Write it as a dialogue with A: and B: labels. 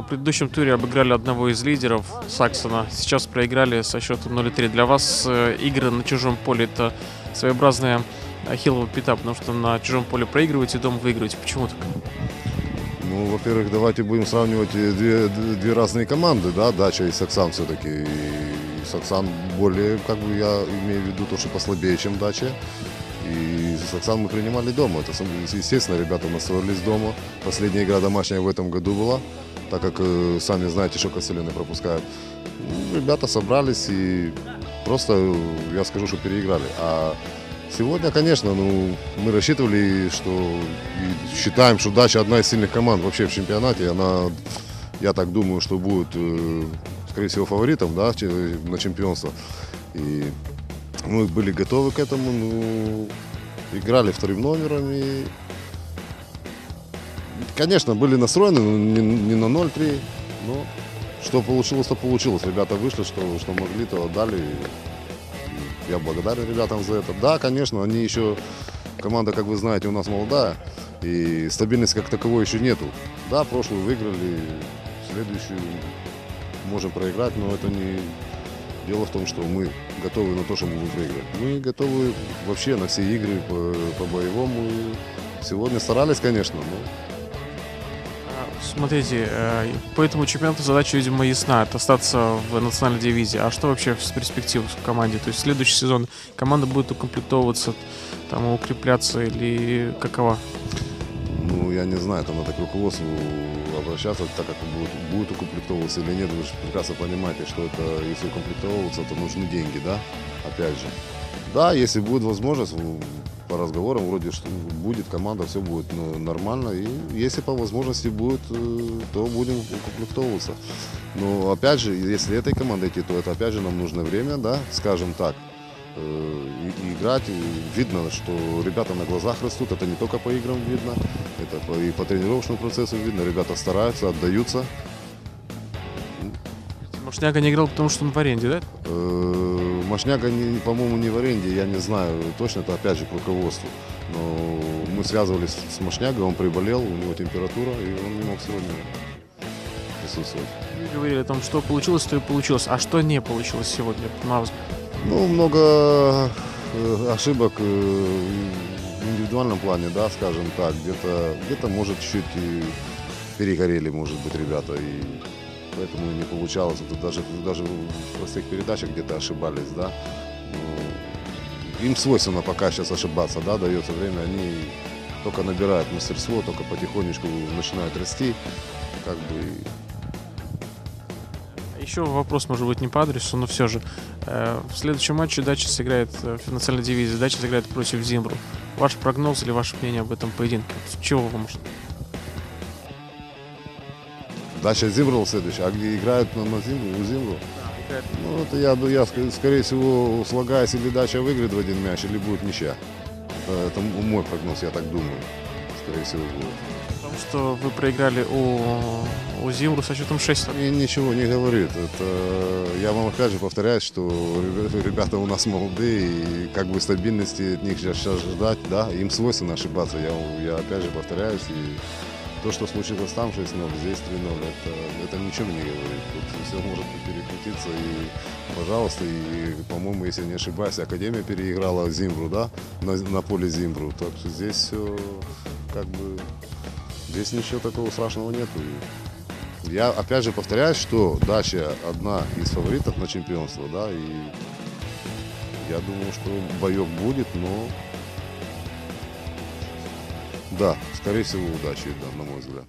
A: в предыдущем туре обыграли одного из лидеров Саксона. Сейчас проиграли со счетом 0-3. Для вас э, игры на чужом поле это своеобразная ахиллова пята, потому что на чужом поле проигрываете, дома выигрываете. Почему так?
B: Ну, во-первых, давайте будем сравнивать э, две, две разные команды, да, Дача и Саксан все-таки. И Саксан более, как бы я имею в виду, то, что послабее, чем Дача. И Саксан мы принимали дома. Это, естественно, ребята настроились дома. Последняя игра домашняя в этом году была, так как, э, сами знаете, что Костелены пропускают. Ну, ребята собрались и просто, я скажу, что переиграли. А Сегодня, конечно, ну, мы рассчитывали, что и считаем, что Дача одна из сильных команд вообще в чемпионате. Она, я так думаю, что будет, э, скорее всего, фаворитом да, на чемпионство. И мы были готовы к этому. Ну, играли вторым номером и, конечно, были настроены не, не на 0-3, но что получилось, то получилось. Ребята вышли, что, что могли, то отдали. Я благодарен ребятам за это. Да, конечно, они еще, команда, как вы знаете, у нас молодая, и стабильности как таковой еще нету. Да, прошлую выиграли, следующую можем проиграть, но это не... Дело в том, что мы готовы на то, что мы будем проиграть. Мы готовы вообще на все игры по, по боевому. Сегодня старались, конечно, но
A: Смотрите, э, по этому чемпионату задача, видимо, ясна. Это остаться в национальной дивизии. А что вообще с перспективой в команде? То есть следующий сезон команда будет укомплектовываться, там, укрепляться или какова?
B: Ну, я не знаю, это надо к руководству обращаться, так как будет, будет укомплектовываться или нет. Вы же прекрасно понимаете, что это, если укомплектовываться, то нужны деньги, да? Опять же. Да, если будет возможность, по разговорам вроде что будет команда, все будет ну, нормально. И если по возможности будет, э, то будем укомплектовываться. Но опять же, если этой командой идти, то это опять же нам нужно время, да, скажем так, э, и, играть. И видно, что ребята на глазах растут. Это не только по играм видно, это и по тренировочному процессу видно. Ребята стараются, отдаются.
A: Машняга не играл, потому что он в аренде, да?
B: Э, Машняга, по-моему, не в аренде, я не знаю точно, это опять же к руководству. Но мы связывались с Машнягой, он приболел, у него температура, и он не мог сегодня присутствовать.
A: Вы говорили о том, что получилось, то и получилось. А что не получилось сегодня, на взгляд?
B: Ну, много э, ошибок э, в индивидуальном плане, да, скажем так. Где-то, где-то может, чуть и перегорели, может быть, ребята. И поэтому не получалось. Это даже, даже в простых передачах где-то ошибались, да. Ну, им свойственно пока сейчас ошибаться, да, дается время, они только набирают мастерство, только потихонечку начинают расти, как бы.
A: Еще вопрос, может быть, не по адресу, но все же. Э, в следующем матче Дача сыграет э, в национальной дивизии, Дача сыграет против Зимбру. Ваш прогноз или ваше мнение об этом поединке? Чего вы можете?
B: Дача Зимру следующий, а где играют на, на Зимру, у Зимру? Ну, это я, я, скорее всего, слагаюсь, или Дача выиграет в один мяч, или будет ничья. Это, это мой прогноз, я так думаю. Скорее всего, будет.
A: Потому что вы проиграли у, у Зимру со счетом 6.
B: Мне ничего не говорит. Это, я вам опять же повторяю, что ребята у нас молодые, и как бы стабильности от них сейчас ждать, да, им свойственно ошибаться. Я, я опять же повторяюсь, и то, что случилось там 6-0, здесь 3-0, это, это ничего не говорит. Тут все может перекрутиться и, пожалуйста, и, по-моему, если не ошибаюсь, Академия переиграла Зимбру, да, на, на поле Зимбру. Так что здесь все, как бы, здесь ничего такого страшного нету. Я опять же повторяю, что Дача одна из фаворитов на чемпионство, да, и я думаю, что боек будет, но да, скорее всего, удачи, да, на мой взгляд.